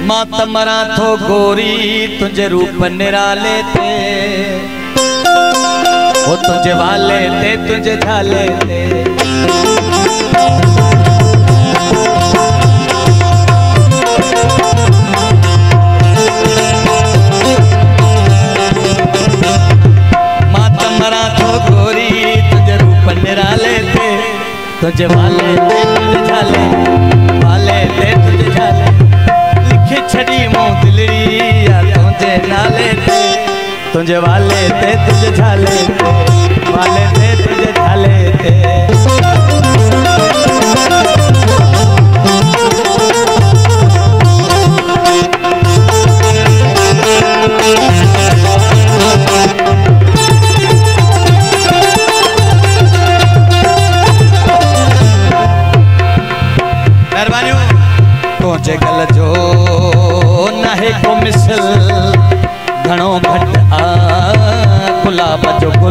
मात मरा थो गोरी, तुझे रूप निराले थे। वो तुझे वाले थे, तुझे झाले थे। थो तुझे रूप निराले थे। तुझे वाले थे, तुझे झाले वाले तुझे वाले ते तुझे झाले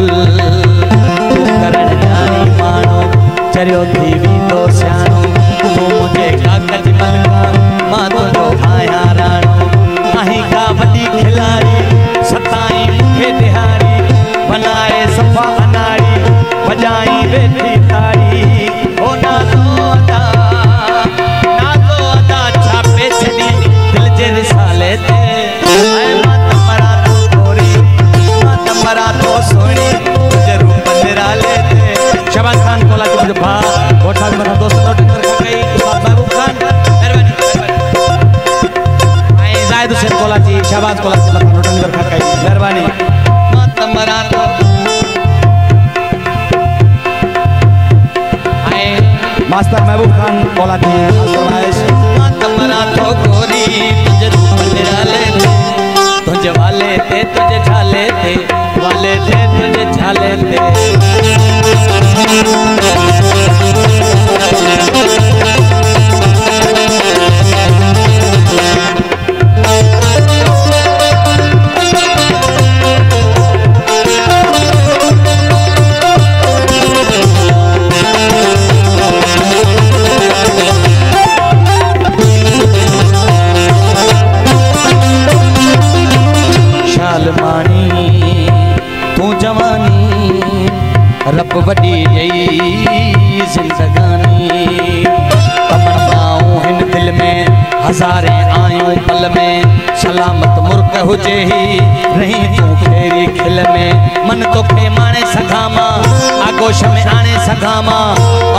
गुलाब जो गुल तू करण ॼाणी माण्हू चरियो मास्टर महबूब खान बोला जी फरमाइश माँ त मरा तो गोरी तुंहिंजे रूप निराले ते वाले थे तुझे छाले थे वाले थे तुझे छाले ते रब वॾी ॾेई ज़िंदगानी। तमन्नाऊं हिन दिलि में, हज़ारे आयूं पल में। सलामत मुर्ग हुजे ही, रही तूं फेरी खिल में। मन तोखे माणे सघां माँ आगोश में आणे सघां माँ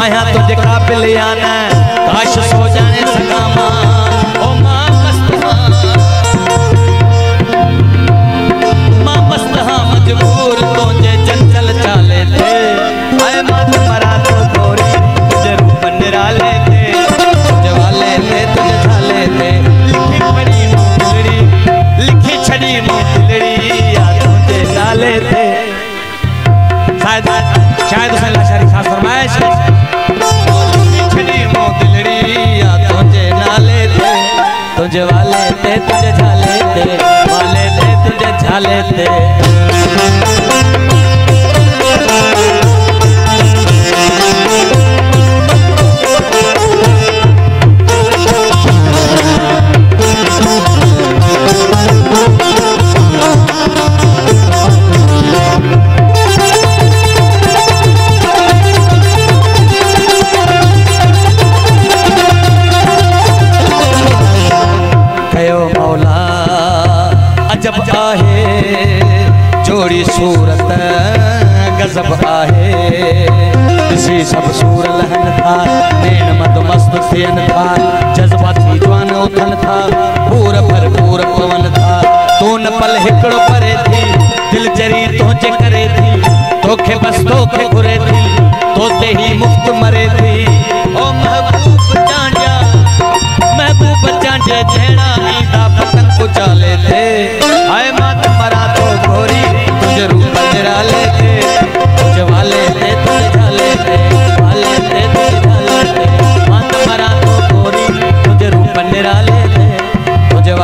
आहियाँ तुंहिंजे क़ाबिल या न काश सो ॼाणे सघां माँ शायद शायद उसे लाशारी खास फरमाइश तुझे वाले ते तुझे झाले ते वाले ते तुझे झाले थे। गजब आहे। ॾिसी सभु सूर लहनि था नैण मद मस्त थियनि था, जज़्बाती जवान उथनि था, पूर भरपूर पवन था। तूं न पल हिकिड़ो परे थी, दिल जरी तुंहिंजे करे थी तोखे बस तोखे घुरे थी तो ते ही मुफ़्त मरे थी।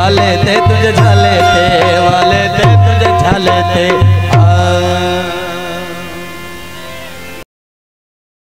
वाले थे तुझे झाले थे वाले थे तुझे झाले थे